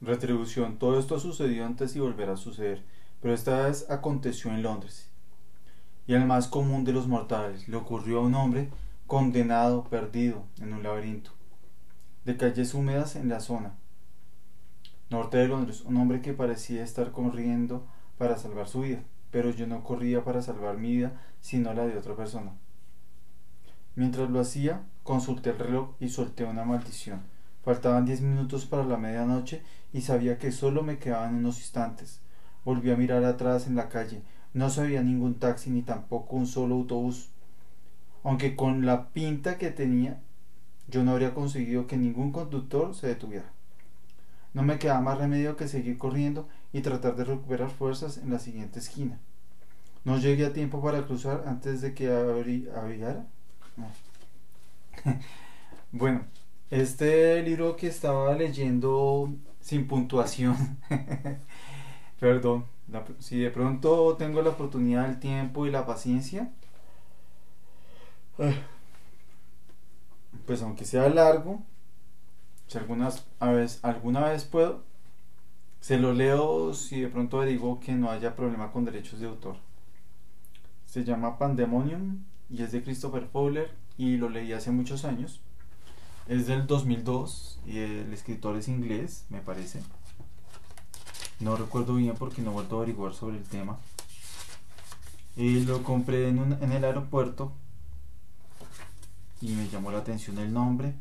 Retribución. Todo esto sucedió antes y volverá a suceder, pero esta vez aconteció en Londres. Y el más común de los mortales le ocurrió a un hombre condenado, perdido en un laberinto de calles húmedas en la zona norte de Londres, un hombre que parecía estar corriendo para salvar su vida, pero yo no corría para salvar mi vida, sino la de otra persona. Mientras lo hacía, consulté el reloj y solté una maldición. Faltaban diez minutos para la medianoche y sabía que solo me quedaban unos instantes. Volví a mirar atrás en la calle. No se veía ningún taxi ni tampoco un solo autobús. Aunque con la pinta que tenía, yo no habría conseguido que ningún conductor se detuviera. No me quedaba más remedio que seguir corriendo y tratar de recuperar fuerzas en la siguiente esquina. No llegué a tiempo para cruzar antes de que abriera. bueno, este libro que estaba leyendo sin puntuación, perdón, si de pronto tengo la oportunidad, el tiempo y la paciencia, pues aunque sea largo, si algunas, a alguna vez puedo, se lo leo si de pronto digo que no haya problema con derechos de autor. Se llama Pandemonium y es de Christopher Fowler y lo leí hace muchos años. Es del 2002 y el escritor es inglés, me parece. No recuerdo bien porque no he vuelto a averiguar sobre el tema. Lo compré en, en el aeropuerto y me llamó la atención el nombre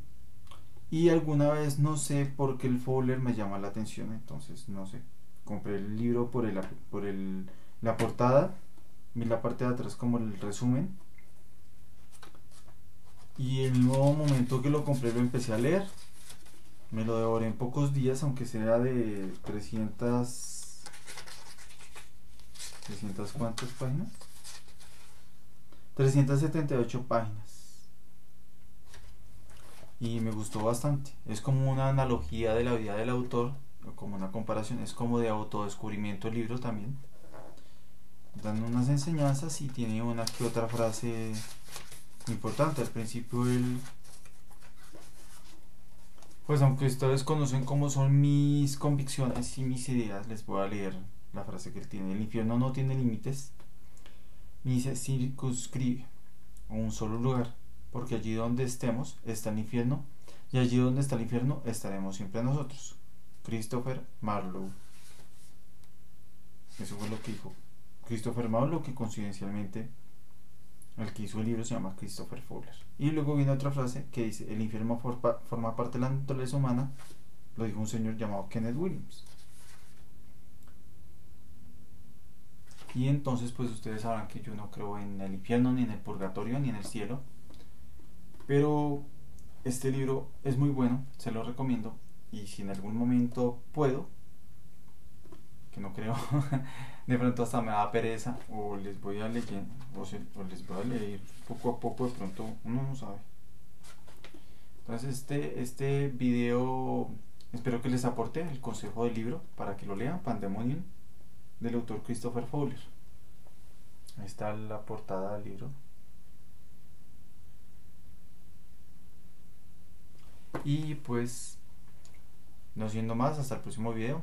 y alguna vez no sé por qué el Fowler me llama la atención, entonces no sé. Compré el libro por, el, por el, la portada, vi la parte de atrás como el resumen. Y el nuevo momento que lo compré lo empecé a leer. Me lo devoré en pocos días, aunque sea de 300... ¿300 cuántas páginas? 378 páginas y me gustó bastante. Es como una analogía de la vida del autor, como una comparación, es como de autodescubrimiento el libro también. Dan unas enseñanzas y tiene una que otra frase importante. Al principio él... Pues aunque ustedes conocen cómo son mis convicciones y mis ideas, les voy a leer la frase que él tiene. El infierno no tiene límites, ni se circunscribe a un solo lugar porque allí donde estemos está el infierno, y allí donde está el infierno estaremos siempre nosotros. Christopher Marlowe. Eso fue lo que dijo Christopher Marlowe, que coincidencialmente el que hizo el libro se llama Christopher Fowler. Y luego viene otra frase que dice, el infierno forma parte de la naturaleza humana, lo dijo un señor llamado Kenneth Williams. Y entonces pues ustedes sabrán que yo no creo en el infierno, ni en el purgatorio, ni en el cielo, pero este libro es muy bueno, se lo recomiendo. Y si en algún momento puedo, no creo, de pronto hasta me da pereza, o les voy a leer, o, les voy a leer poco a poco, de pronto uno no sabe. Entonces este, este video espero que les aporte el consejo del libro para que lo lean, Pandemonium, del autor Christopher Fowler. Ahí está la portada del libro. Y pues, no siendo más, hasta el próximo video.